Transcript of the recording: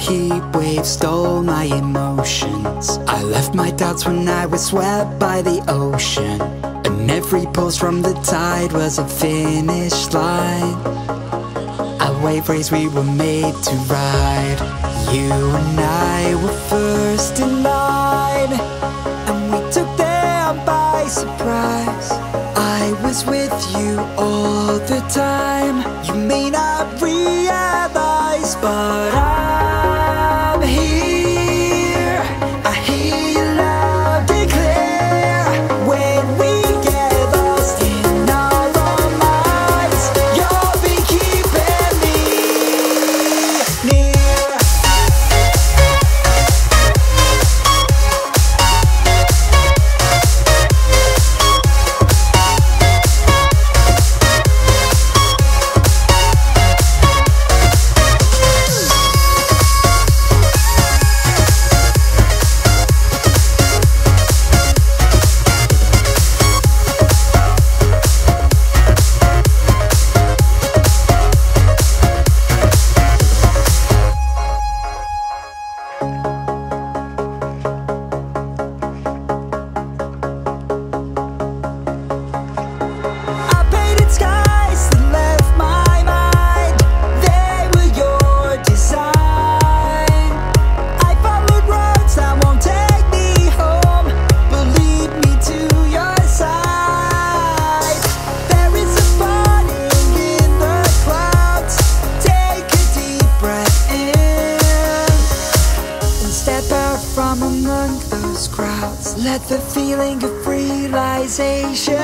heat wave stole my emotions. I left my doubts when I was swept by the ocean. And every pulse from the tide was a finish line. A wave race we were made to ride. You and I were first in line. And we took them by surprise. I was with you all the time. You may not realize But I'm seja